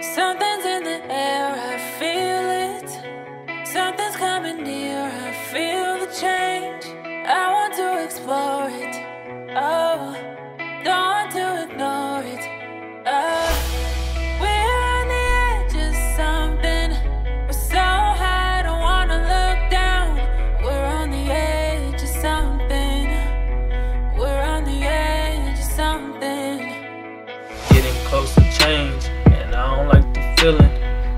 Something's in the air, feeling.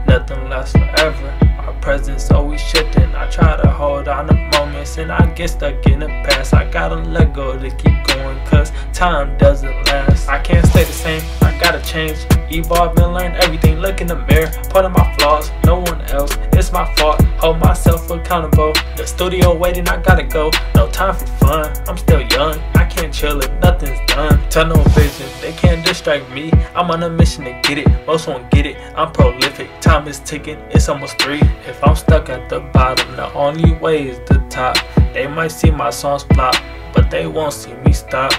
Nothing lasts forever. Our presence always shifting. I try to hold on the moments, and I get stuck in the past. I gotta let go to keep going, cause time doesn't last. I can't stay the same, I gotta change. Evolve and learn everything. Look in the mirror, point out my flaws. No one else, it's my fault. Hold myself accountable. The studio waiting, I gotta go. No time for fun, I'm still young. I can't chill if nothing's done. Tunnel vision, they can't distract me. I'm on a mission to get it. Most won't get it. I'm prolific. Time is ticking. It's almost three. If I'm stuck at the bottom, the only way is the top. They might see my songs flop, but they won't see me stop.